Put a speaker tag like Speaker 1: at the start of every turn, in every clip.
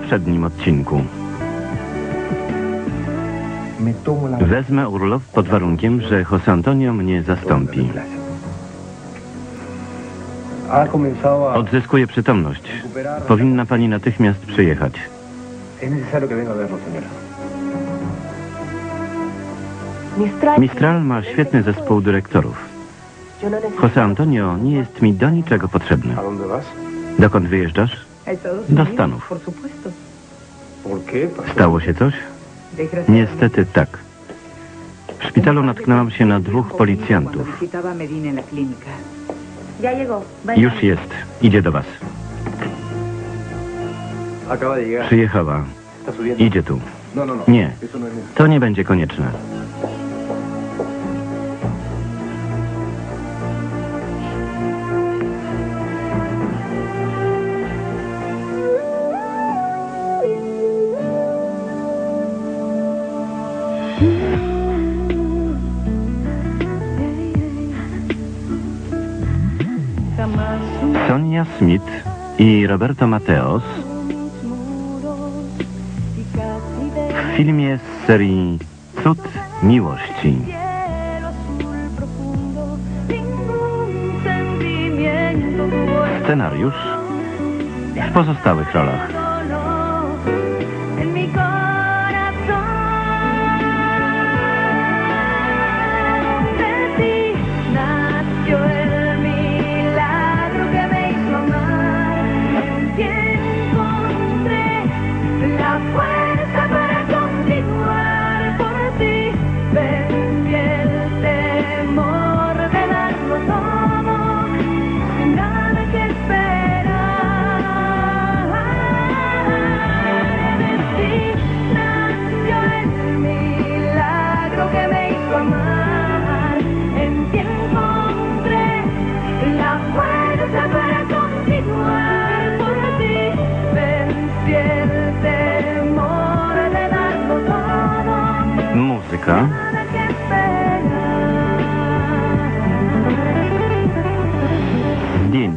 Speaker 1: poprzednim odcinku. Wezmę urlop pod warunkiem, że José Antonio mnie zastąpi. Odzyskuję przytomność. Powinna pani natychmiast przyjechać. Mistral ma świetny zespół dyrektorów. José Antonio nie jest mi do niczego potrzebny. Dokąd wyjeżdżasz? Do Stanów. Stało się coś? Niestety tak. W szpitalu natknęłam się na dwóch policjantów. Już jest. Idzie do was. Przyjechała. Idzie tu. Nie. To nie będzie konieczne. Smith i Roberto Mateos w filmie z serii Cud Miłości. Scenariusz w pozostałych rolach.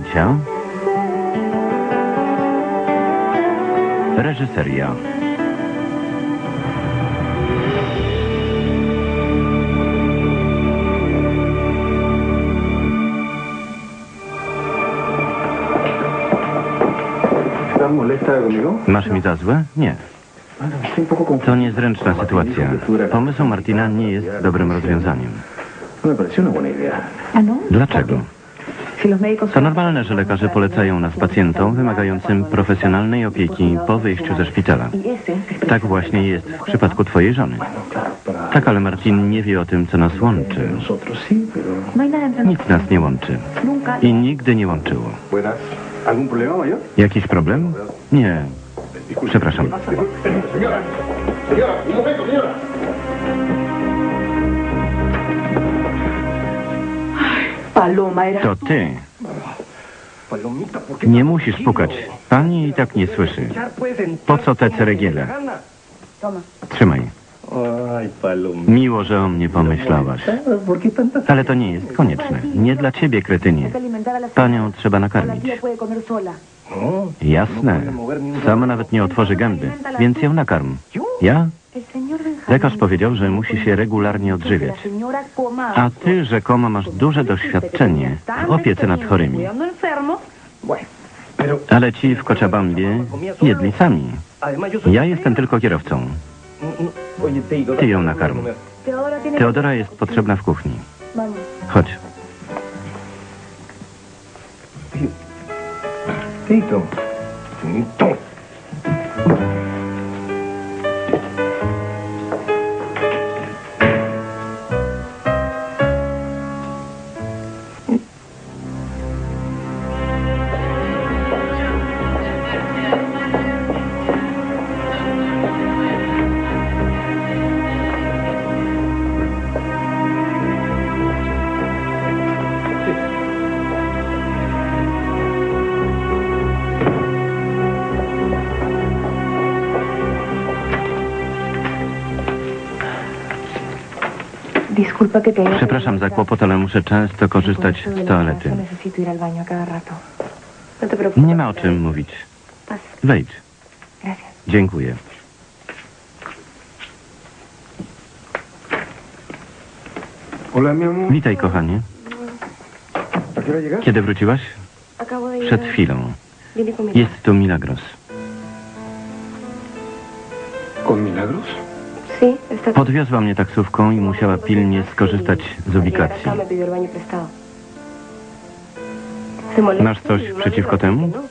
Speaker 1: Zdjęcia. Reżyseria.
Speaker 2: ¿Estás molesta conmigo?
Speaker 1: Masz mi za złe? Nie. To niezręczna sytuacja. Pomysł Martina nie jest dobrym rozwiązaniem.
Speaker 2: No.
Speaker 1: Dlaczego? To normalne, że lekarze polecają nas pacjentom wymagającym profesjonalnej opieki po wyjściu ze szpitala. Tak właśnie jest w przypadku twojej żony. Tak, ale Martin nie wie o tym, co nas łączy. Nic nas nie łączy. I nigdy nie łączyło. Jakiś problem? Nie. Przepraszam.
Speaker 2: Señora, señora, un momento, señora.
Speaker 1: To ty.
Speaker 2: Palomita, ¿por qué
Speaker 1: Nie musisz pukać. Pani i tak nie słyszy. Po co te ceregiele? Trzymaj. Miło, że o mnie pomyślałaś.
Speaker 2: ¿Por qué tantas...
Speaker 1: Ale to nie jest konieczne. Nie dla ciebie, kretynie. Panią trzeba nakarmić. Jasne. Sama nawet nie otworzy gęby, więc ją nakarm. Ja? Lekarz powiedział, że musi się regularnie
Speaker 3: La
Speaker 1: odżywiać. A ty rzekomo masz duże doświadczenie w opiece nad chorymi. Ale ci w Cochabambie jedli sami. Ja jestem tylko kierowcą. Ty ją nakarm.
Speaker 3: Teodora
Speaker 1: jest potrzebna w kuchni. Chodź.
Speaker 2: Teito. Teito.
Speaker 1: Przepraszam za kłopot, ale muszę często korzystać z toalety. Nie ma o czym mówić. Wejdź. Dziękuję. Witaj, kochanie. Kiedy wróciłaś? Przed chwilą. Jest tu Milagros.
Speaker 2: ¿Con Milagros?
Speaker 1: Podwiozła mnie taksówką i musiała pilnie skorzystać z ubikacji.
Speaker 3: me pidió el baño prestado. ¿Se molesta
Speaker 1: Masz coś
Speaker 3: no
Speaker 1: przeciwko temu?
Speaker 3: no?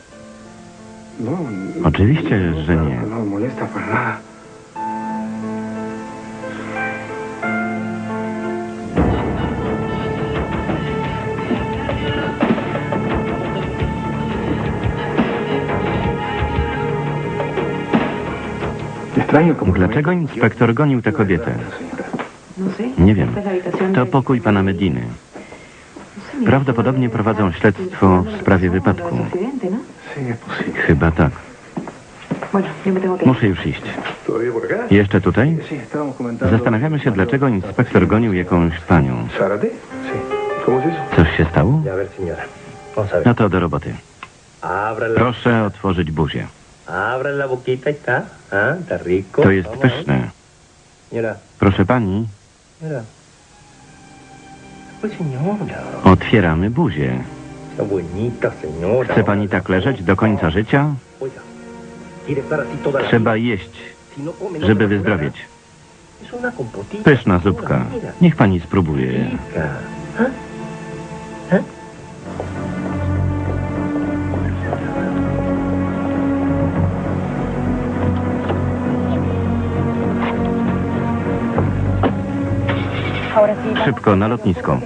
Speaker 2: No.
Speaker 1: Oczywiście, że nie. Dlaczego inspektor gonił tę kobietę?
Speaker 3: No.
Speaker 1: Nie wiem. To pokój pana Mediny. Prawdopodobnie prowadzą śledztwo w sprawie wypadku.
Speaker 3: ¿no?
Speaker 1: Chyba tak. Muszę już iść. Jeszcze tutaj? Zastanawiamy się, dlaczego inspektor gonił jakąś panią. Coś się stało? No to do roboty. Proszę otworzyć buzię.
Speaker 4: Abra la boquita, está. Ah, está rico.
Speaker 1: To jest pyszne. Proszę pani, otwieramy buzię. Chce pani tak leżeć do końca życia? Trzeba jeść,
Speaker 4: no no
Speaker 1: żeby wyzdrowieć. Pyszna zupka. Niech pani spróbuje. Szybko, na lotnisko.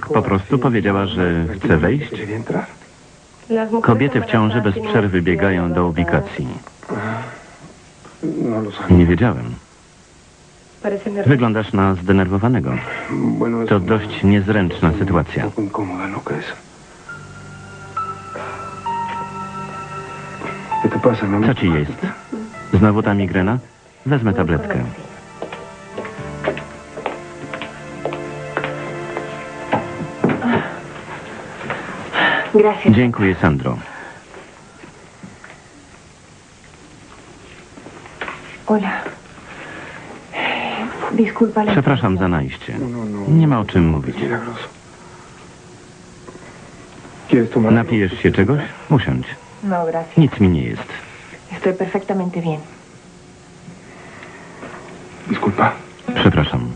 Speaker 1: Tak po prostu powiedziała, że chce wejść. Kobiety w ciąży bez przerwy biegają do ubikacji. Nie wiedziałem. Wyglądasz na zdenerwowanego. To dość niezręczna sytuacja. Co ci jest? Znowu ta migrena? Wezmę tabletkę.
Speaker 3: Gracias.
Speaker 1: Dziękuję, Sandro.
Speaker 3: Hola. Disculpa
Speaker 1: Przepraszam za najście.
Speaker 2: No, no, no.
Speaker 1: Nie ma o czym mówić. Napijesz się czegoś? Usiądź.
Speaker 3: No, gracias.
Speaker 1: Nic mi nie jest.
Speaker 3: Estoy perfectamente bien.
Speaker 2: Disculpa.
Speaker 1: Przepraszam.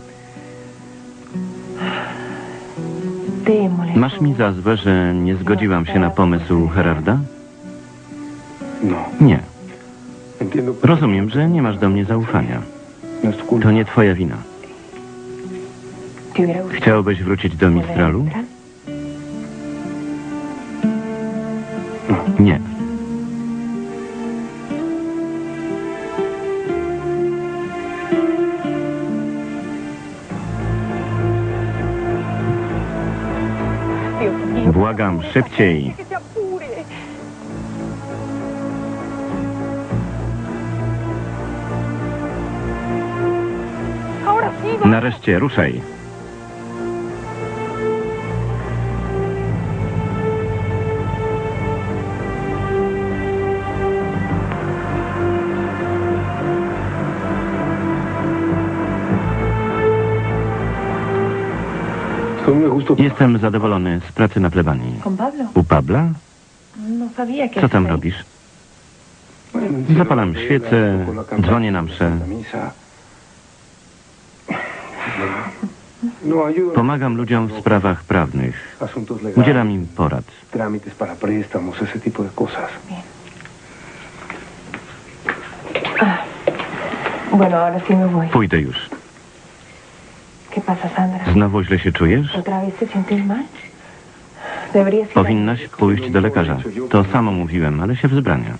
Speaker 1: Masz mi za złe, że nie zgodziłam się na pomysł Gerarda?
Speaker 2: No.
Speaker 1: Nie. Rozumiem, że nie masz do mnie zaufania. To nie twoja wina.
Speaker 3: ¿Te hubiera gustado
Speaker 1: Chciałbyś wrócić do Mistralu?
Speaker 3: Mistral?
Speaker 1: Nie. Błagam, szybciej. Nareszcie, ruszaj. Jestem zadowolony z pracy na plebanii. U Pabla?
Speaker 3: No.
Speaker 1: Co tam robisz? Zapalam
Speaker 2: la
Speaker 1: świecę, dzwonię na mszę. Pomagam ludziom w sprawach prawnych. Udzielam im porad.
Speaker 2: Trámites para préstamos, ese tipo de cosas.
Speaker 3: Bueno, ahora sí me voy.
Speaker 1: Pójdę już. Znowu źle się czujesz? Powinnaś pójść do lekarza. To samo mówiłem, ale się wzbrania.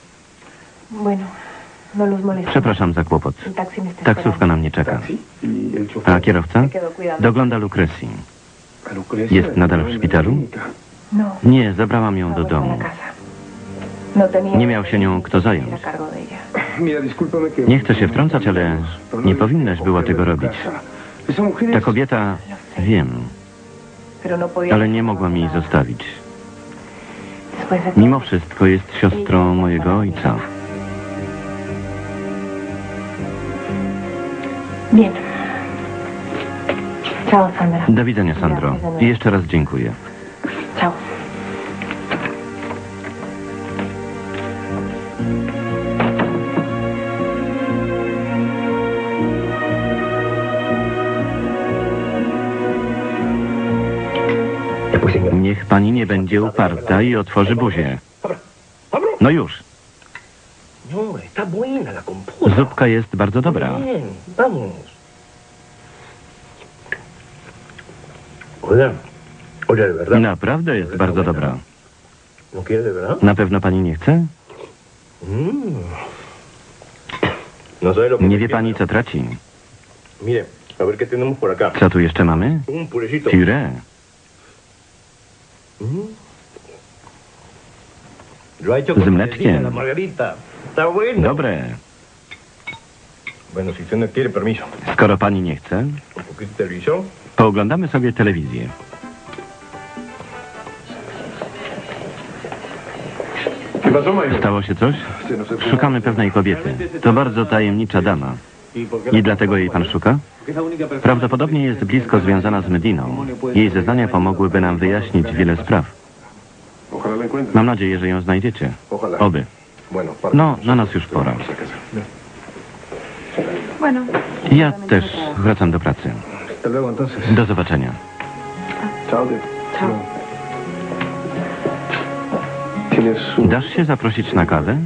Speaker 3: No.
Speaker 1: Przepraszam za kłopot. Taksówka na mnie czeka. A kierowca? Dogląda Lucrecji. Jest nadal w
Speaker 2: la
Speaker 1: szpitalu?
Speaker 3: No.
Speaker 1: Nie, zabrałam ją do domu.
Speaker 3: No
Speaker 1: Nie miał się nią kto zająć. Nie chcę się wtrącać, ale nie
Speaker 2: no
Speaker 1: powinnaś była tego robić. Ta kobieta, wiem, ale nie mogła mi zostawić. Mimo wszystko jest siostrą mojego ojca. Do widzenia, Sandro. I jeszcze raz dziękuję.
Speaker 3: Chao.
Speaker 1: Niech pani nie będzie uparta i otworzy buzię. No już. Zupka jest bardzo dobra. Naprawdę jest bardzo dobra. Na pewno pani nie chce? Nie wie pani, co traci. Co tu jeszcze mamy?
Speaker 4: Un
Speaker 1: Z mleczkiem. Dobre.
Speaker 4: No.
Speaker 1: Skoro pani nie chce, pooglądamy sobie telewizję. Stało się coś?
Speaker 2: Fue-
Speaker 1: Szukamy pewnej kobiety. To bardzo tajemnicza dama. I dlatego jej pan szuka? Prawdopodobnie jest blisko związana z Mediną. Jej zeznania pomogłyby nam wyjaśnić wiele spraw. Mam nadzieję, że ją znajdziecie. Oby. No, na nas już pora. Ja też wracam do pracy. Do zobaczenia.
Speaker 2: Chao, Diego.
Speaker 3: Chao.
Speaker 2: No. ¿Tienes un...
Speaker 1: Dasz się zaprosić na kawę?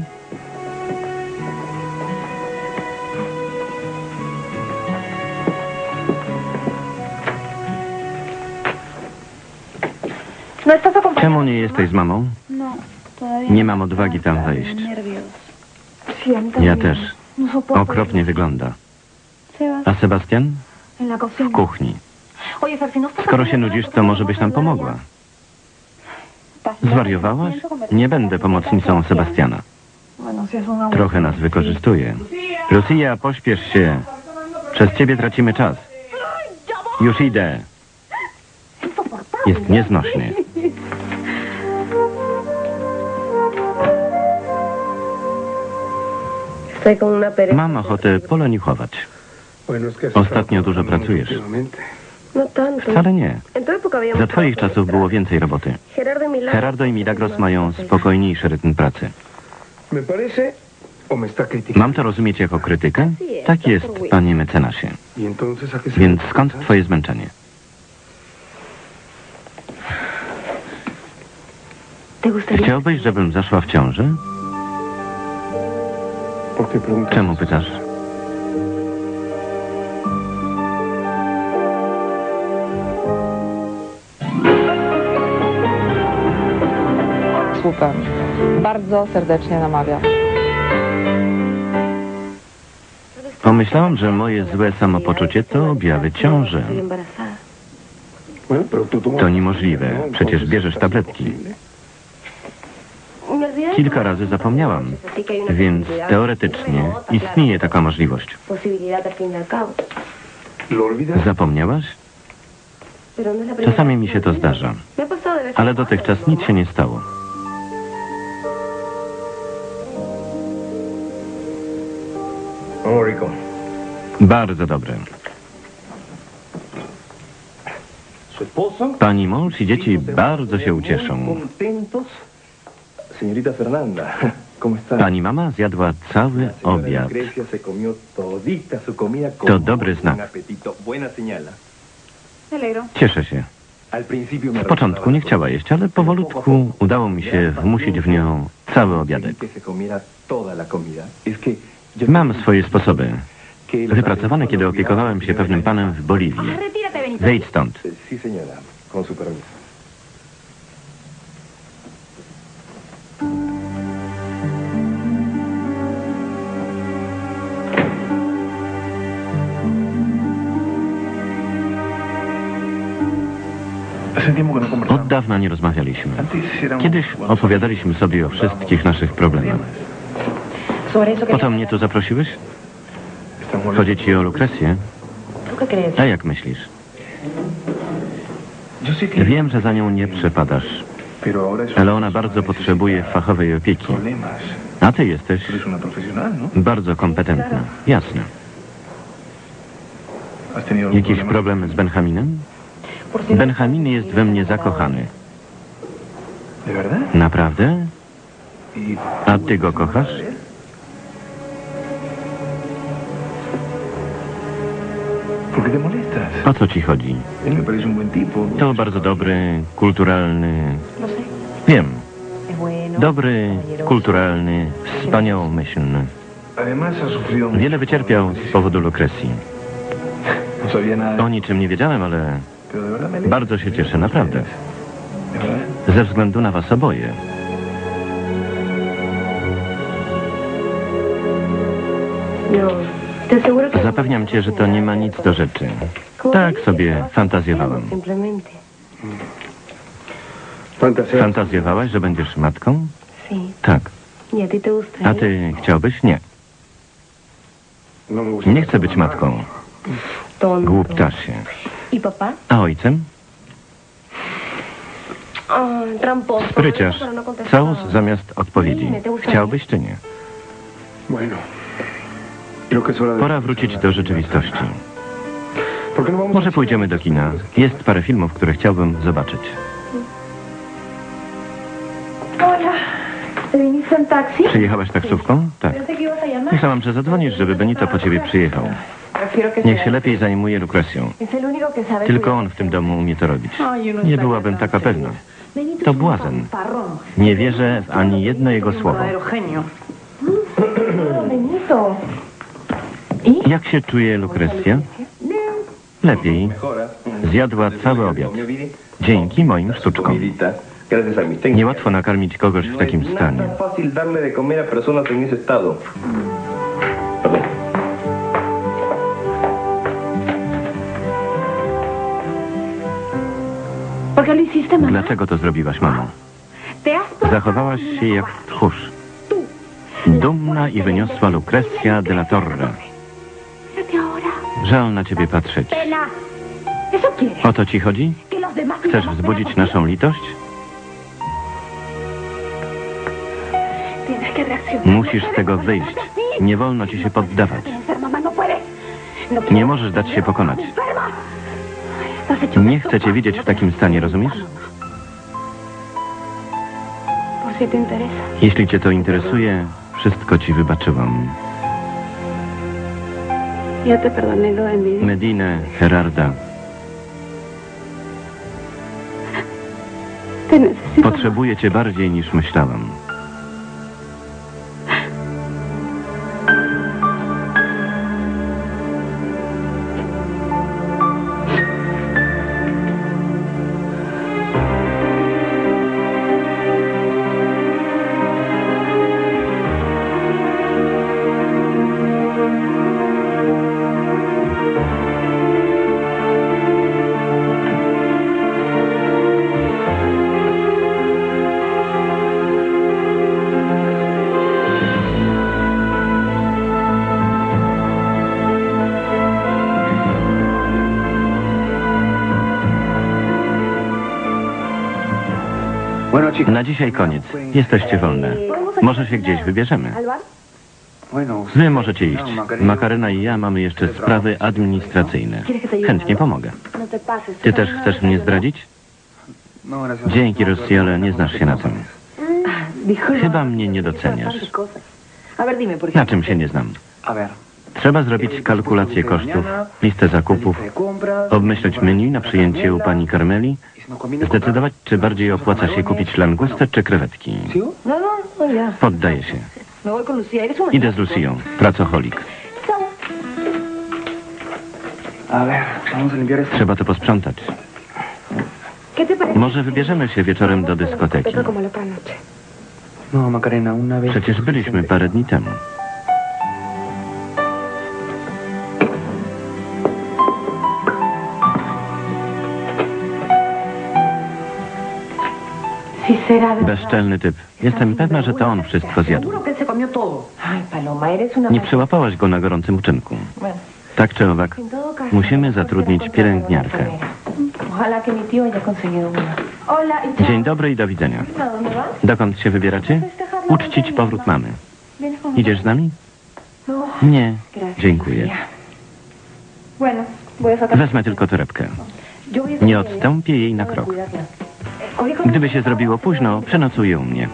Speaker 1: Czemu nie jesteś z mamą?
Speaker 5: No,
Speaker 1: Nie mam odwagi tam wejść. Ja też. Okropnie wygląda. A Sebastian? W kuchni. Skoro się nudzisz,
Speaker 3: ¿por qué
Speaker 1: to może byś nam pomogła. Zwariowałaś? Nie będę pomocnicą. Sebastiana. Trochę nas wykorzystuje. Lucia, pośpiesz się. Przez ciebie tracimy czas. Już idę. Jest nieznośny. Mam ochotę poleniuchować. Ostatnio dużo pracujesz. Wcale nie. Za twoich czasów było więcej roboty.
Speaker 6: Gerardo
Speaker 1: i Milagros mają spokojniejszy rytm pracy. Mam to rozumieć jako krytykę? Tak jest, panie mecenasie.
Speaker 2: ¿Y entonces a qué se
Speaker 1: Więc skąd twoje zmęczenie? Chciałbyś, żebym zaszła w ciąży? Czemu pytasz?
Speaker 7: Super. Bardzo serdecznie namawiam.
Speaker 1: Pomyślałam, że moje złe samopoczucie to objawy ciąży. To niemożliwe. Przecież bierzesz
Speaker 2: es
Speaker 1: tabletki.
Speaker 2: posible.
Speaker 6: Me olvidé de
Speaker 1: Kilka razy zapomniałam, więc teoretycznie istnieje taka możliwość. Zapomniałaś? Czasami mi się to zdarza, ale dotychczas nic się nie stało. Bardzo dobre. Pani mąż i dzieci bardzo się ucieszą.
Speaker 4: Señorita Fernanda, ¿cómo está?
Speaker 1: Pani mama zjadła cały obiad. To dobry znak.
Speaker 5: alegro.
Speaker 1: Cieszę się. W początku nie chciała jeść, ale powolutku udało mi się wmusić w nią cały obiadek. Mam swoje sposoby. wypracowane, kiedy opiekowałem się pewnym panem w Boliwii. Zejdź stąd. Dawna nie rozmawialiśmy. Kiedyś opowiadaliśmy sobie o wszystkich naszych problemach. Po to mnie tu zaprosiłeś? Chodzi ci o Lukrecję? A jak myślisz? Wiem, że za nią nie przepadasz, ale ona bardzo potrzebuje fachowej opieki. A ty jesteś bardzo kompetentna. Jasne.
Speaker 2: ¿Has tenido algún
Speaker 1: Jakiś problem z Benjaminem?
Speaker 3: Por si no-
Speaker 1: Benjamin jest we mnie zakochany. Naprawdę?
Speaker 2: ¿Y
Speaker 1: A ty go kochasz? O co ci chodzi? To bardzo dobry, kulturalny... Wiem. Dobry, kulturalny, wspaniałomyślny. Wiele wycierpiał z powodu Lukrecji. O niczym nie wiedziałem, ale Bardzo się cieszę, naprawdę. Ze względu na was oboje. Zapewniam cię, że to nie ma nic do rzeczy. Tak sobie fantazjowałem. Fantazjowałaś, że będziesz matką? Tak.
Speaker 6: ¿Y a
Speaker 1: ty chciałbyś? Nie. Nie chcę być matką.
Speaker 6: Tonto.
Speaker 1: Głuptasie.
Speaker 6: ¿Y papá?
Speaker 1: A ojcem?
Speaker 6: Tramposo.
Speaker 1: Całus zamiast odpowiedzi. Chciałbyś czy nie? Pora wrócić do rzeczywistości.
Speaker 2: ¿Por qué no vamos
Speaker 1: Może pójdziemy do kina. Jest parę filmów, które chciałbym zobaczyć. Przyjechałaś taksówką? Tak. Myślałam, że zadzwonisz, żeby Benito po ciebie przyjechał. Niech się lepiej zajmuje Lukrecją. Tylko on w tym domu umie to robić.
Speaker 3: No
Speaker 1: Nie byłabym taka pewna. To błazen. Nie wierzę w ani jedno jego słowo.
Speaker 3: ¿Y?
Speaker 1: Jak się czuje Lukrecja? Lepiej. Zjadła cały obiad. Dzięki moim sztuczkom. Niełatwo nakarmić kogoś w takim
Speaker 4: No
Speaker 1: stanie. Dlaczego to zrobiłaś, mamo? Zachowałaś się jak tchórz. Dumna i wyniosła Lucrecia de la Torre. Żal na ciebie patrzeć. O to ci chodzi?
Speaker 3: Demás
Speaker 1: Chcesz wzbudzić naszą litość? Musisz
Speaker 3: No
Speaker 1: z
Speaker 3: puedes
Speaker 1: tego wyjść. Nie wolno ci się poddawać.
Speaker 3: No. No
Speaker 1: Nie możesz dać się pokonać. Nie chcę cię widzieć w takim stanie, rozumiesz? Jeśli cię to interesuje, wszystko ci wybaczyłam. Medinę,
Speaker 6: necesito.
Speaker 1: potrzebuję cię bardziej niż myślałam. Na dzisiaj koniec. Jesteście wolne. Może się gdzieś wybierzemy. Wy możecie iść. Makarena i ja mamy jeszcze sprawy administracyjne. Chętnie pomogę. Ty też chcesz mnie zdradzić? Dzięki, Rosji, ale nie znasz się na tym. Chyba mnie nie doceniasz. Na czym się nie znam? Trzeba zrobić kalkulację kosztów, listę zakupów, obmyśleć menu na przyjęcie u pani Karmeli, zdecydować, czy bardziej opłaca się kupić langustę czy krewetki. Poddaję się. Idę z Lucyją, pracocholik. Trzeba to posprzątać. Może wybierzemy się wieczorem do dyskoteki.
Speaker 2: No.
Speaker 1: Przecież byliśmy parę dni temu. Bezczelny typ. Jestem pewna, że to on wszystko zjadł. Nie przyłapałaś go na gorącym uczynku. Tak czy owak, musimy
Speaker 3: mejor
Speaker 1: zatrudnić pielęgniarkę.
Speaker 3: y.
Speaker 1: Dzień dobry i do widzenia. Dokąd się wybieracie? Uczcić powrót mamy.
Speaker 3: ¿Vienes con
Speaker 1: Idziesz z nami?
Speaker 3: No.
Speaker 1: Nie. Dziękuję. Wezmę tylko torebkę. Nie odstąpię jej na krok.
Speaker 3: Cuidarla. Oye, ¿cómo-
Speaker 1: Gdyby się zrobiło późno, przenocuje u mnie.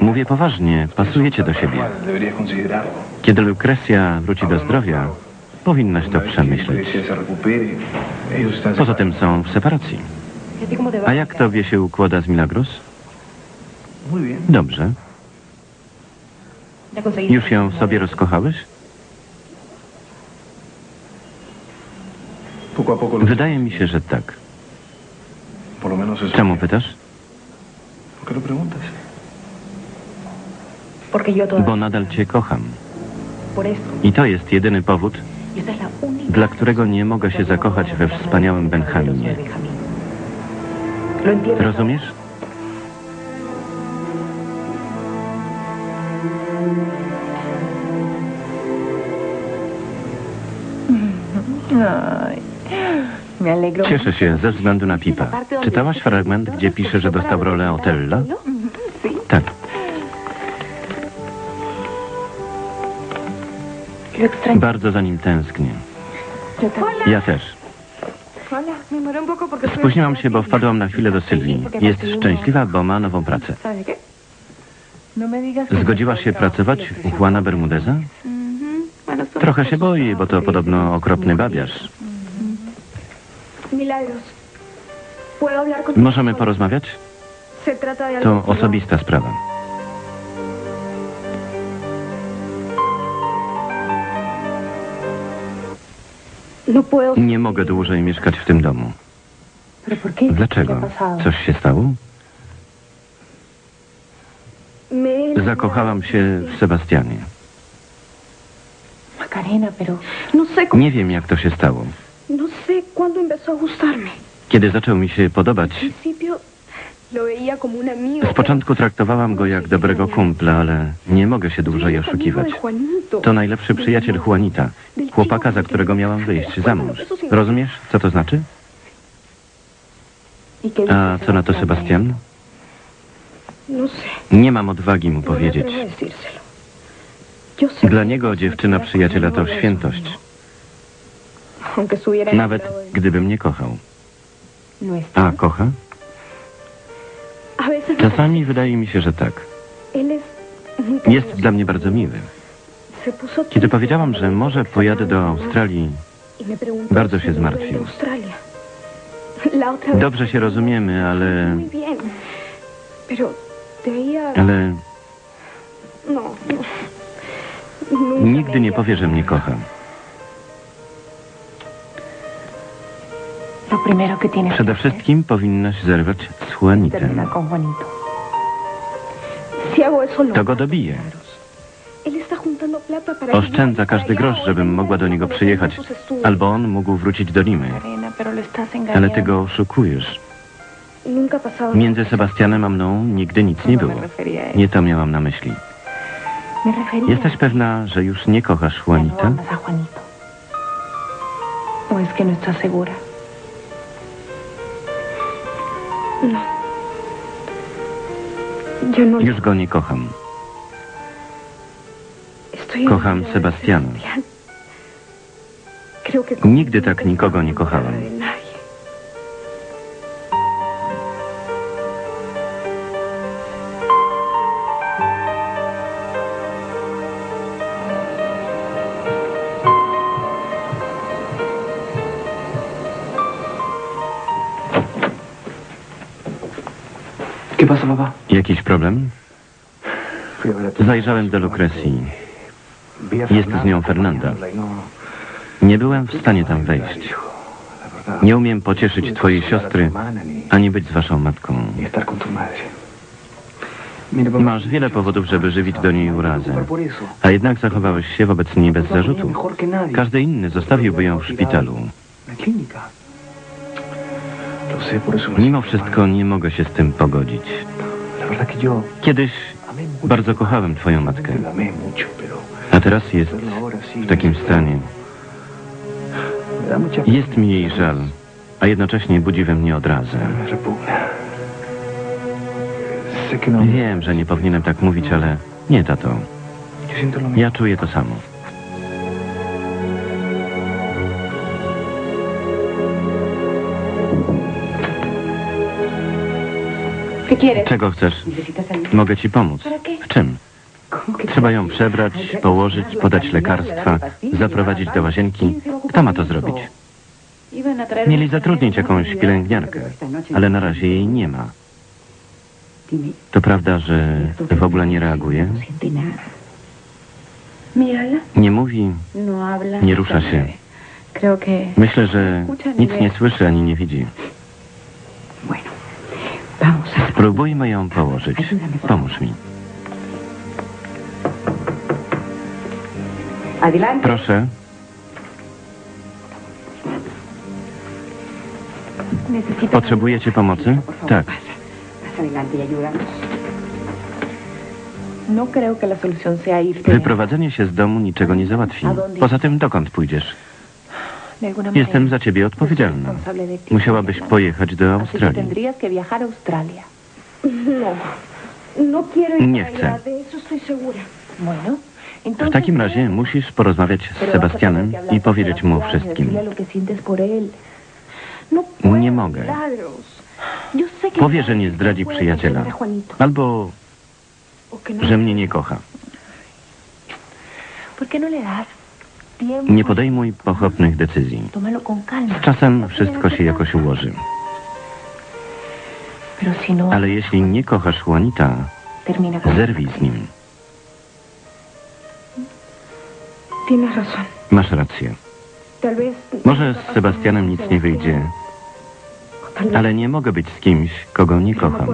Speaker 1: Mówię poważnie, pasujecie do siebie. Kiedy Lucrecja wróci do zdrowia, powinnaś to przemyśleć. Poza tym są w separacji.
Speaker 6: ¿Y a
Speaker 1: jak tobie się układa z Milagros? Dobrze. Już ją w sobie rozkochałeś?
Speaker 2: Poco a poco lo
Speaker 1: Wydaje mi się, że tak. Czemu pytasz? Bo nadal cię kocham. I to jest jedyny powód, dla którego nie mogę się zakochać we wspaniałym Benjaminie. Rozumiesz?
Speaker 3: Alegro.
Speaker 1: Cieszę się ze względu na Pipa. Czytałaś fragment, gdzie pisze, że dostał rolę Otella? Tak. Bardzo za nim tęsknię. Ja też. Spóźniłam się, bo wpadłam na chwilę do Sylwii. Jest szczęśliwa, bo ma nową pracę.
Speaker 3: No que...
Speaker 1: Zgodziłaś się pracować u Juana Bermudeza? Trochę się boi, bo to podobno okropny babiarz.
Speaker 6: Milagros. ¿Puedo hablar contigo?
Speaker 1: Możemy porozmawiać?
Speaker 6: Se trata de algo
Speaker 1: To
Speaker 6: privado.
Speaker 1: osobista sprawa.
Speaker 6: No puedo...
Speaker 1: Nie mogę dłużej mieszkać w tym domu.
Speaker 3: ¿Pero por qué? ¿Qué
Speaker 1: Dlaczego?
Speaker 3: ha pasado?
Speaker 1: Coś się stało?
Speaker 6: Me...
Speaker 1: Zakochałam się w Sebastianie.
Speaker 3: Macarena, pero...
Speaker 6: No sé cómo...
Speaker 1: Nie wiem, jak to się stało.
Speaker 6: No sé
Speaker 1: Kiedy zaczął mi się podobać, z początku traktowałam go jak dobrego kumpla, ale nie mogę się dłużej oszukiwać. To najlepszy przyjaciel Juanita, chłopaka, za którego miałam wyjść za mąż. Rozumiesz, co to znaczy?
Speaker 3: ¿Y
Speaker 1: A co na to? Sebastian?
Speaker 6: No.
Speaker 1: Nie mam odwagi mu
Speaker 6: No
Speaker 1: powiedzieć. Dla niego dziewczyna przyjaciela to świętość, nawet
Speaker 6: enamorado de mí.
Speaker 1: gdyby mnie kochał. A kocha? Czasami wydaje mi się, że tak. Jest dla mnie bardzo miły. Kiedy powiedziałam, że może pojadę do Australii,
Speaker 6: y
Speaker 1: bardzo
Speaker 6: si
Speaker 1: się zmartwił. dobrze się rozumiemy, ale... ale
Speaker 6: No, no.
Speaker 1: Nigdy nie powie, że mnie kocha. Przede wszystkim powinnaś zerwać z Juanitem. To go dobije. Oszczędza każdy grosz, żebym mogła do niego przyjechać, albo on mógł wrócić do Limy. Ale ty go oszukujesz. Między Sebastianem a mną nigdy nic nie
Speaker 3: No
Speaker 1: było. Nie to miałam na myśli. Jesteś pewna, że już nie kochasz
Speaker 3: no
Speaker 1: Juanita?
Speaker 3: amas a Juanito. ¿O es que no estás segura?
Speaker 6: No. No
Speaker 1: Już go nie kocham. kocham Sebastiana. Nigdy tak nikogo nie kochałam. Jakiś problem? Zajrzałem do Lukrecji. Jest z nią Fernanda. Nie byłem w stanie tam wejść. Nie umiem pocieszyć twojej siostry, ani być z waszą matką. Masz wiele powodów, żeby żywić do niej urazę. A jednak zachowałeś się wobec niej bez zarzutu. Każdy inny zostawiłby ją w szpitalu. Mimo wszystko nie mogę się z tym pogodzić. Kiedyś bardzo kochałem twoją matkę, a teraz jest w takim stanie. Jest mi jej żal, a jednocześnie budzi we mnie odrazę. Wiem, że nie powinienem tak mówić, ale nie, tato. Ja czuję to samo. Czego chcesz? Mogę ci pomóc. W czym?
Speaker 5: ¿Cómo que
Speaker 1: Trzeba ją przebrać, położyć, podać lekarstwa, zaprowadzić do łazienki. Kto ma to zrobić? Mieli zatrudnić jakąś pielęgniarkę, ale na razie jej nie ma. To prawda, że w ogóle nie reaguje? Nie mówi,
Speaker 5: No
Speaker 1: nie rusza się. Myślę, że nic nie słyszy ani nie widzi. Spróbujmy ją położyć. Pomóż mi.
Speaker 5: Adelante.
Speaker 1: Proszę,
Speaker 5: ¿Necesitas
Speaker 1: potrzebujecie pomocy? Tak.
Speaker 5: y. No.
Speaker 1: Wyprowadzenie się z domu niczego nie załatwi. Poza tym, dokąd pójdziesz? Jestem za ciebie odpowiedzialna. Musiałabyś pojechać do Australii.
Speaker 3: No. No
Speaker 1: Nie chcę. W takim razie musisz porozmawiać z Sebastianem i powiedzieć mu o
Speaker 5: y
Speaker 1: wszystkim.
Speaker 3: No
Speaker 1: Nie mogę. Powie, że nie zdradzi przyjaciela. Albo, że mnie nie kocha. Nie podejmuj pochopnych decyzji. Z czasem wszystko się jakoś ułoży. Ale jeśli nie kochasz Juanita, zerwij z nim. Masz rację. Może z Sebastianem nic nie wyjdzie, ale nie mogę być z kimś, kogo nie
Speaker 3: no
Speaker 1: kocham.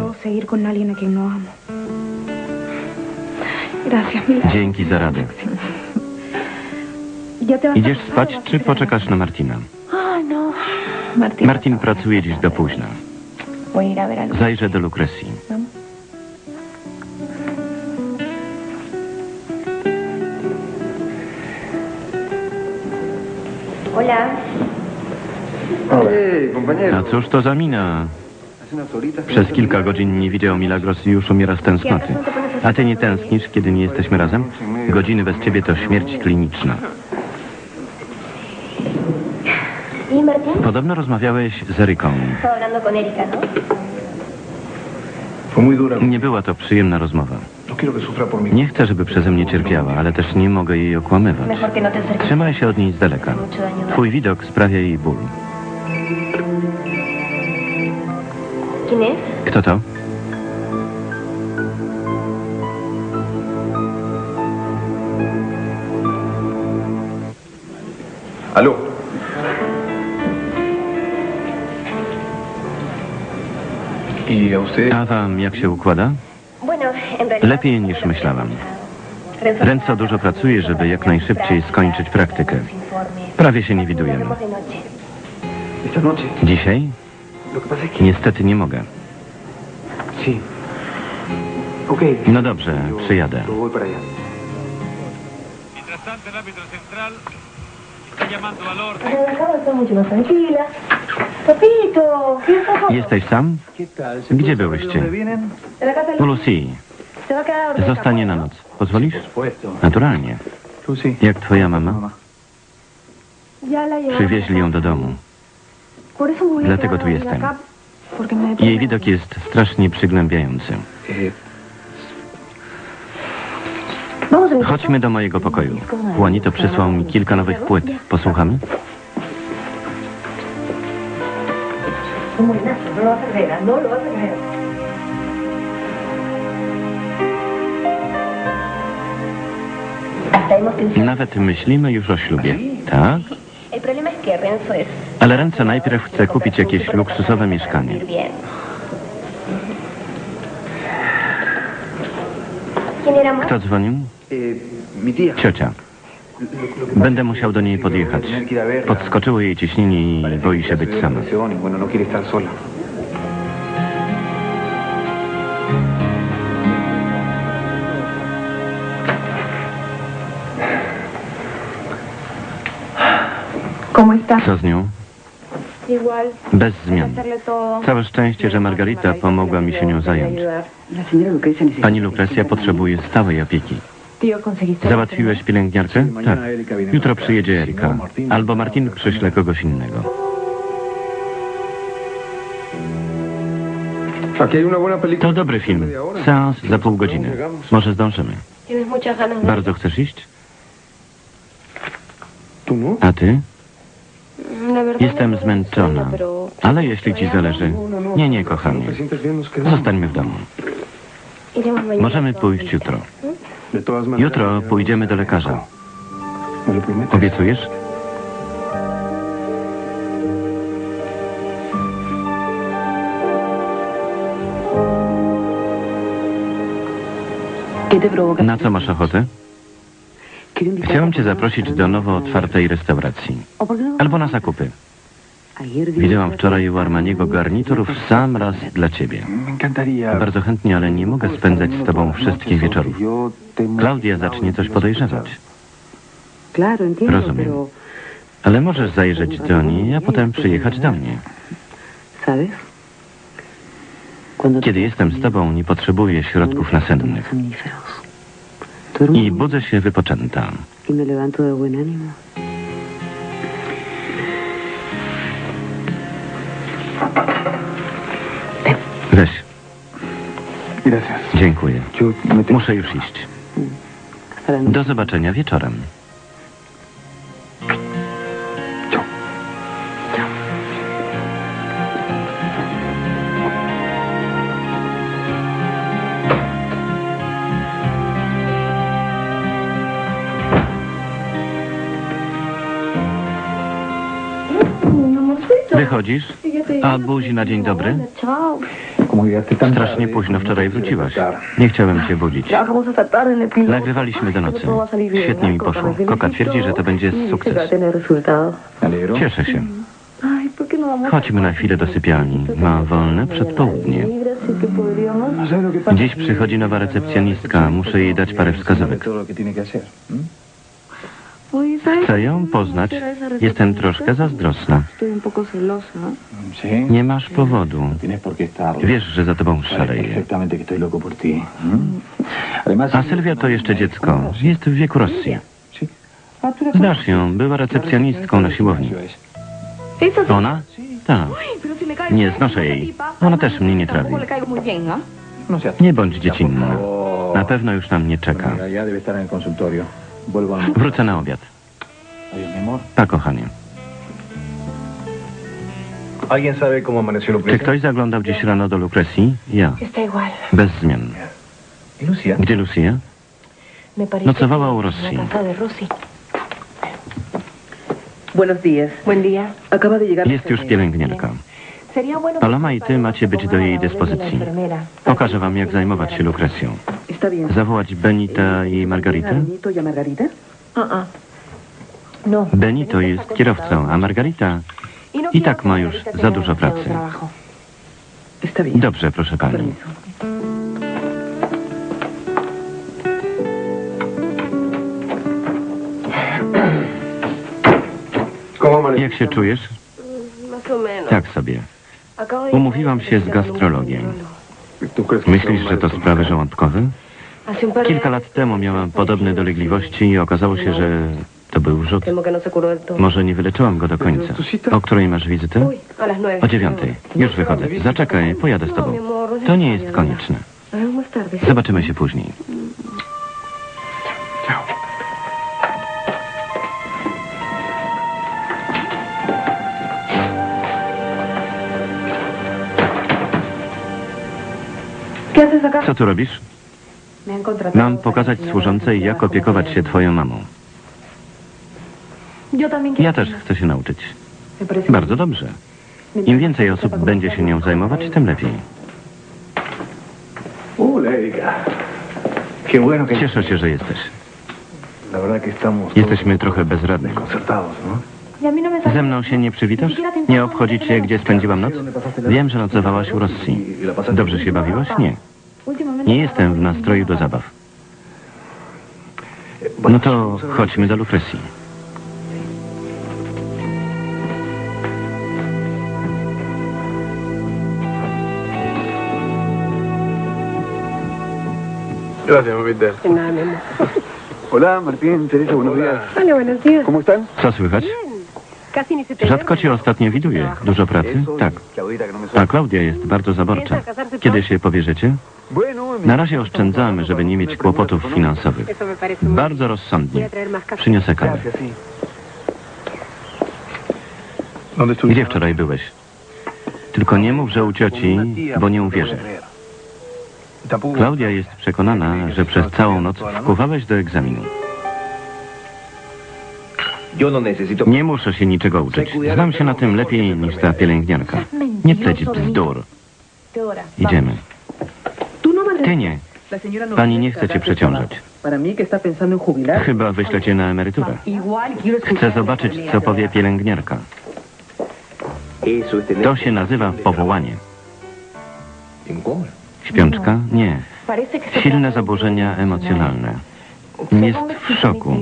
Speaker 3: no.
Speaker 1: Dzięki za radę.
Speaker 3: ¿Ya te vas a
Speaker 1: Idziesz
Speaker 3: acostar
Speaker 1: spać, czy poczekasz na Martina?
Speaker 5: No.
Speaker 1: Martin pracuje dziś do późna. Zajrzę do.
Speaker 2: Hey, compañero.
Speaker 1: A cóż to za mina? Przez
Speaker 2: no
Speaker 1: kilka godzin nie widział Milagros i już umiera z tęsknoty. A ty nie tęsknisz, kiedy nie jesteśmy razem? Godziny bez ciebie to śmierć kliniczna.
Speaker 8: ¿Y Martín?
Speaker 1: Podobno rozmawiałeś z Eryką.
Speaker 8: ¿no?
Speaker 1: Nie była to przyjemna rozmowa. Nie chcę, żeby przeze mnie cierpiała, ale też nie mogę jej okłamywać.
Speaker 8: No.
Speaker 1: Trzymaj się od niej z daleka. Twój widok sprawia jej ból. Kto to?
Speaker 2: Aló. A
Speaker 1: wam jak się układa? Lepiej niż myślałam.
Speaker 8: Renzo-
Speaker 1: dużo pracuje, żeby jak najszybciej skończyć praktykę. Prawie się nie widujemy. Dzisiaj? Niestety nie mogę. No dobrze, przyjadę. Jesteś sam? Gdzie byłyście? U Lucy. Zostanie na
Speaker 8: ¿no?
Speaker 1: noc. Pozwolisz? Naturalnie. Jak twoja mama? Przywieźli ją do domu. Dlatego tu jestem. Jej widok jest strasznie przygnębiający. Chodźmy do mojego pokoju. Juanito przysłał mi kilka nowych płyt. Posłuchamy?
Speaker 8: Un buenazo, no lo vas a creer, no lo vas a creer.
Speaker 1: Nawet myślimy już o ślubie. Tak? Ale Renzo najpierw chce kupić jakieś luksusowe mieszkanie. Kto dzwonił?
Speaker 2: Eh.
Speaker 1: Ciocia. Będę musiał do niej podjechać. Podskoczyło jej ciśnienie i boi się być sama. Co z nią? Bez zmian. Całe szczęście, że Margarita pomogła mi się nią zająć. Pani Lukrecja potrzebuje stałej opieki. Załatwiłeś pielęgniarkę? Tak. Jutro przyjedzie Erika. Albo Martin przyśle kogoś innego. To dobry film. Seans za pół godziny. Może zdążymy. Bardzo chcesz iść?
Speaker 2: ¿Tú no?
Speaker 1: A ty?
Speaker 8: Verdad.
Speaker 1: Jestem
Speaker 8: no
Speaker 1: zmęczona. Ale jeśli ci zależy... Nie, nie, kochanie. Zostańmy w domu. Możemy pójść jutro. Jutro pójdziemy do lekarza. Obiecujesz? Na co masz ochotę? Chciałem cię zaprosić do nowo otwartej restauracji. Albo na zakupy. Widziałam wczoraj u Armaniego garnitur w sam raz dla ciebie. Bardzo chętnie, ale nie mogę spędzać z tobą wszystkich wieczorów. Klaudia zacznie coś podejrzewać. Rozumiem. Ale możesz zajrzeć do niej, a potem przyjechać do mnie. Kiedy jestem z tobą, nie potrzebuję środków nasennych. I budzę się wypoczęta.
Speaker 5: Y
Speaker 2: Gracias.
Speaker 1: dziękuję. Muszę już iść. Do zobaczenia wieczorem. Wychodzisz? A buzi na dzień dobry? Strasznie późno
Speaker 2: no
Speaker 1: wczoraj wróciłaś.
Speaker 2: despertar.
Speaker 1: Nie chciałem cię budzić. Nagrywaliśmy do nocy. Świetnie mi poszło. Koka twierdzi, że to będzie sukces. Cieszę się.
Speaker 8: Ay, ¿por qué no vamos
Speaker 1: Chodźmy na chwilę do sypialni. Ma wolne przedpołudnie. Dziś przychodzi nowa recepcjonistka. Muszę jej dać parę wskazówek. Chcę ją poznać. Jestem troszkę zazdrosna. Nie masz powodu.
Speaker 2: No por qué estar.
Speaker 1: Wiesz, że za tobą szaleję. A Sylwia to jeszcze dziecko. Jest w wieku Rosji. Znasz ją. Była recepcjonistką na siłowni. Ona? Tak. Nie znoszę jej. Ona też mnie nie trawi.
Speaker 7: ¿no?
Speaker 2: No
Speaker 1: Nie bądź dziecinna. Na pewno już tam nie czeka. Wrócę na obiad. Pa, kochanie.
Speaker 2: ¿Alguien sabe cómo amaneció
Speaker 1: Czy ktoś zaglądał dziś rano do Lukrecji? Ja. Bez zmian.
Speaker 2: ¿Y Lucia?
Speaker 1: Gdzie Lucia? Nocowała u Rosji. Jest już pielęgniarka. Paloma i ty macie być do jej dyspozycji. Pokażę wam, jak zajmować się Lukrecją. Zawołać Benita i Margaritę?
Speaker 5: Benito y.
Speaker 8: No.
Speaker 1: Benito jest kierowcą, a Margarita...
Speaker 8: no
Speaker 1: I tak ma już za dużo pracy. Dobrze, proszę pani. Jak się czujesz? Tak sobie. Umówiłam się z gastrologiem.
Speaker 8: nutriólogo.
Speaker 2: ¿Tú crees que
Speaker 1: Myślisz, że to sprawy żołądkowe? Kilka lat temu miałam podobne dolegliwości i okazało się, że to był rzut. Może nie wyleczyłam go do końca. O której masz wizytę? O dziewiątej. Już wychodzę. Zaczekaj, pojadę z tobą. To nie jest konieczne. Zobaczymy się później. Co tu robisz? Mam pokazać służącej, jak opiekować się twoją mamą. Ja też chcę się nauczyć. Bardzo dobrze. Im więcej osób będzie się nią zajmować, tym lepiej. Cieszę się, że jesteś. Jesteśmy trochę bezradni. Ze mną się nie przywitasz? Nie obchodzi cię, gdzie spędziłam noc? Wiem, że nocowałaś u Rossi. Dobrze się bawiłaś? Nie. Nie jestem w nastroju do zabaw. No to chodźmy do Lufresji.
Speaker 2: Gracias. Hola, Martín, Teresa, buenos días.
Speaker 6: Hola, buenos días.
Speaker 2: ¿Cómo están?
Speaker 1: Co słychać? Rzadko cię ostatnio widuję. Dużo pracy? Tak.
Speaker 2: No me
Speaker 1: A
Speaker 2: suena.
Speaker 1: Klaudia jest bardzo zaborcza. Kiedy się powierzycie? Na razie oszczędzamy, żeby nie mieć kłopotów finansowych. Bardzo rozsądnie. Przyniosę kawę. Gdzie wczoraj byłeś? Tylko nie mów, że u cioci, bo nie uwierzę. Klaudia jest przekonana, że przez całą noc wpływałeś do egzaminu. Nie muszę się niczego uczyć. Znam się na tym lepiej niż ta pielęgniarka. Nie pleć bzdur. Idziemy.
Speaker 5: No
Speaker 1: Ty nie.
Speaker 5: No
Speaker 1: Pani nie chce cię przeciążać. Chyba wyślę cię na emeryturę. Chcę zobaczyć, co powie pielęgniarka. To się nazywa powołanie. Śpiączka? Nie.
Speaker 3: Que se
Speaker 1: Silne zaburzenia emocjonalne. Jest w szoku.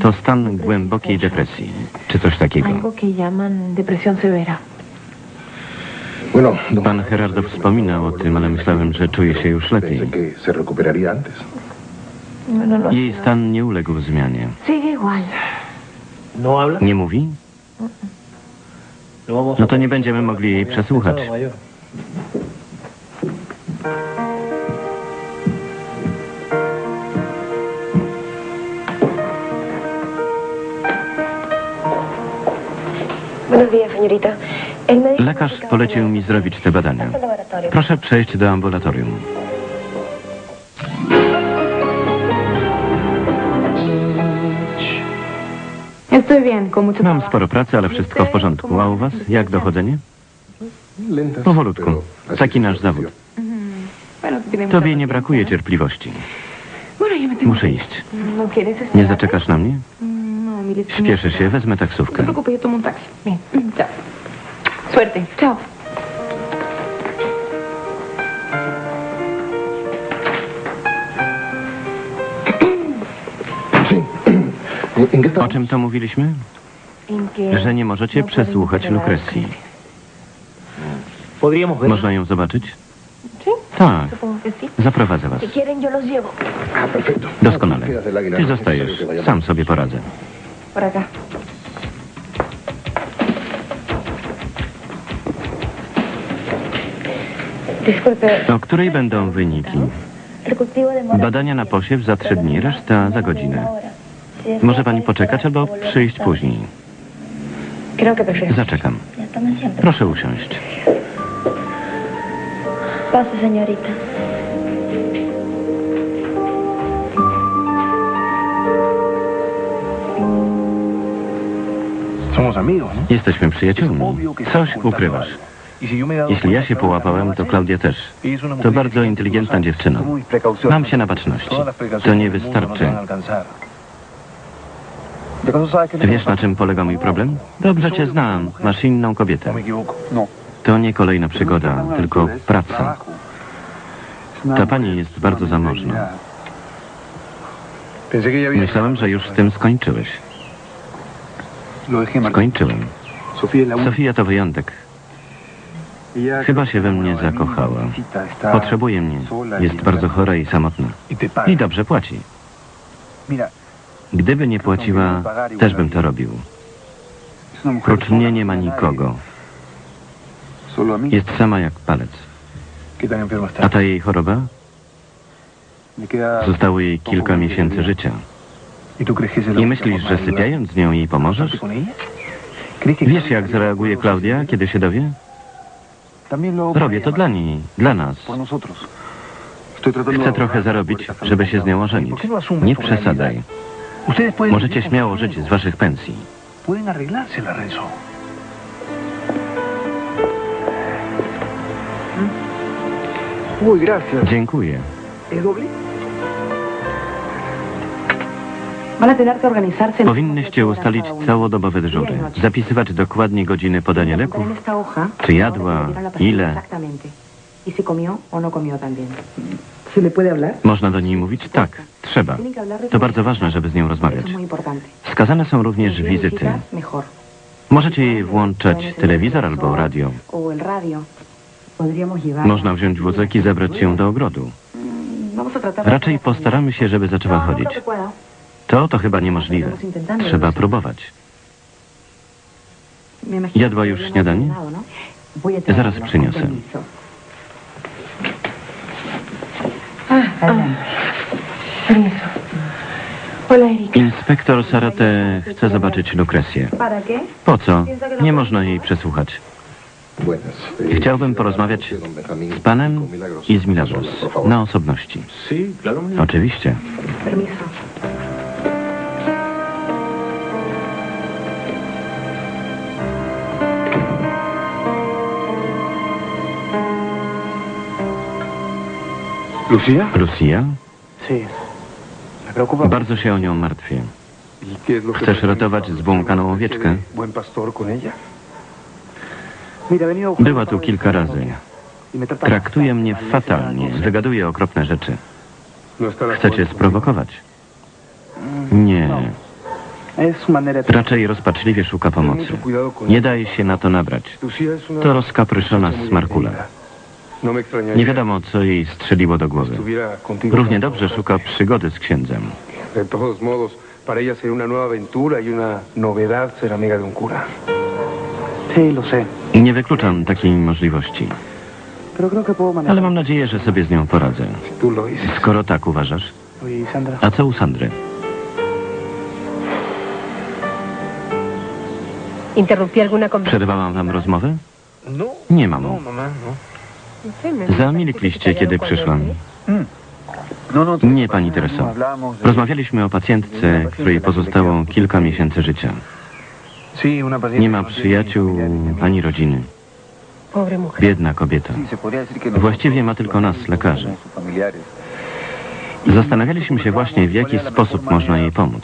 Speaker 1: To stan głębokiej depresji, czy coś takiego.
Speaker 3: Algo que llaman depresión severa.
Speaker 1: Pan Gerardo wspominał o tym, ale myślałem, że czuje się już lepiej.
Speaker 3: No
Speaker 1: Jej stan nie uległ zmianie.
Speaker 4: ¿No?
Speaker 1: Nie mówi?
Speaker 4: No
Speaker 1: No to nie będziemy mogli jej przesłuchać.
Speaker 6: Buenos días, señorita.
Speaker 1: Lekarz polecił mi zrobić te badania. Proszę przejść do ambulatorium. Mam sporo pracy, ale wszystko w porządku. A u was? Jak dochodzenie? Powolutku. Taki nasz zawód. Tobie nie brakuje cierpliwości. Muszę iść.
Speaker 3: ¿No?
Speaker 1: Nie zaczekasz na mnie?
Speaker 3: No,
Speaker 1: Śpieszę się, wezmę taksówkę.
Speaker 3: Suerte. Chao.
Speaker 2: ¿En- ¿En qué
Speaker 1: O czym to mówiliśmy? Że nie możecie przesłuchać Lukrecji. Można ją zobaczyć? Tak. Zaprowadzę was. Doskonale. Ty
Speaker 2: es
Speaker 1: zostajesz. Sam sobie poradzę. O której będą wyniki? Badania na posiew za trzy dni, reszta za godzinę. Może pani poczekać albo przyjść później. Zaczekam. Proszę usiąść.
Speaker 2: ¿no?
Speaker 1: Jesteśmy przyjaciółmi. Coś ukrywasz. Jeśli ja się połapałem, to Klaudia też. To bardzo inteligentna dziewczyna. Mam się na baczności. To nie wystarczy.
Speaker 2: van a alcanzar. ¿De acaso sabes qué te
Speaker 1: Wiesz, na czym polega mój problem? Dobrze cię znam. Masz inną kobietę.
Speaker 2: No.
Speaker 1: To nie kolejna przygoda, tylko praca. Ta pani jest bardzo zamożna. Myślałem, że już z tym skończyłeś. Skończyłem. Sofia to wyjątek. Chyba się we mnie zakochała. Potrzebuje mnie. Jest bardzo chora i samotna. I dobrze płaci. Gdyby nie płaciła, też bym to robił. Prócz mnie nie ma nikogo. Jest sama jak palec. A ta jej choroba? Zostało jej kilka miesięcy życia.
Speaker 2: ¿Y tú crees que es el
Speaker 1: Nie myślisz, że sypiając z nią jej pomożesz? Wiesz, jak zareaguje Klaudia, kiedy się dowie?
Speaker 2: También lo hago por
Speaker 1: Robię to dla niej, dla nas. Chcę trochę zarobić, żeby się z nią ożenić. Nie przesadzaj. Możecie śmiało żyć z waszych pensji. Dziękuję. Powinnyście ustalić całodobowe dyżury. Zapisywać dokładnie godziny podania leków, czy jadła, ile.
Speaker 5: Y no.
Speaker 1: Można do niej mówić tak, trzeba. To bardzo ważne, żeby z nią rozmawiać. Wskazane są również wizyty. Możecie jej włączać telewizor albo radio. Można wziąć wózek i zabrać ją do ogrodu. Raczej postaramy się, żeby zaczęła
Speaker 5: No, no
Speaker 1: chodzić. To to chyba niemożliwe. Trzeba próbować. Jadła już śniadanie? Zaraz przyniosę. Inspektor Sarate chce zobaczyć Lukrecję. Po co? Nie można jej przesłuchać. Chciałbym porozmawiać z panem i z Milagros. Na osobności. Oczywiście. Lucia?
Speaker 2: Preocupa.
Speaker 1: Bardzo się o nią martwię.
Speaker 2: ¿Y
Speaker 1: Chcesz ratować zbłąkaną owieczkę? Była tu kilka razy.
Speaker 2: y
Speaker 1: Traktuje mnie fatalnie.
Speaker 2: no.
Speaker 1: Wygaduje okropne rzeczy.
Speaker 2: No
Speaker 1: Chce cię sprowokować? Nie.
Speaker 2: de...
Speaker 1: Raczej rozpaczliwie szuka pomocy. Nie daje się na to nabrać. To rozkapryszona smarkula.
Speaker 2: detenida. No me extrañaría
Speaker 1: Nie wiadomo, co jej strzeliło do głowy. Równie dobrze szuka przygody z księdzem.
Speaker 2: De todos modos, para ella sería una nueva aventura y una novedad ser amiga de un cura. Sí, lo sé.
Speaker 1: Nie wykluczam takiej możliwości. Ale mam nadzieję, że sobie z nią poradzę. Skoro tak uważasz.
Speaker 2: Sandra.
Speaker 1: A co u Sandry? Przerwałam wam rozmowę?
Speaker 2: No.
Speaker 1: Nie, mamo. Zamilkliście, kiedy przyszłam.
Speaker 2: No, no.
Speaker 1: Nie, pani Tereso. Rozmawialiśmy o pacjentce, której pozostało kilka miesięcy życia. Nie ma
Speaker 2: no
Speaker 1: przyjaciół ani rodziny. Biedna kobieta. Właściwie ma tylko nas, lekarzy. Zastanawialiśmy się właśnie, w jaki sposób można jej pomóc.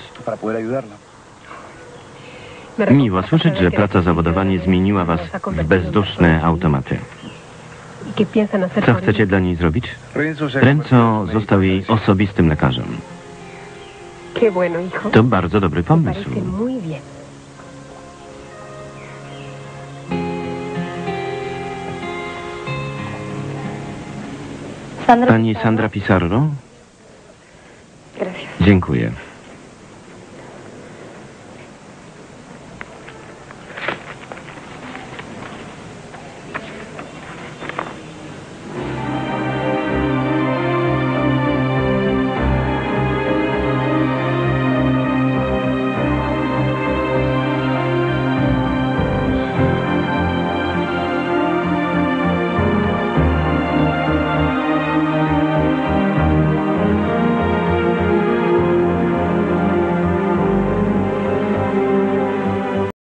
Speaker 1: Miło słyszeć, że praca zawodowa nie zmieniła was w bezduszne automaty.
Speaker 9: ¿Y qué piensan hacer
Speaker 1: Co chcecie dla niej zrobić?
Speaker 2: Renzo,
Speaker 1: został jej osobistym lekarzem. To bardzo dobry pomysł. Pani Sandra Pizarro? Dziękuję.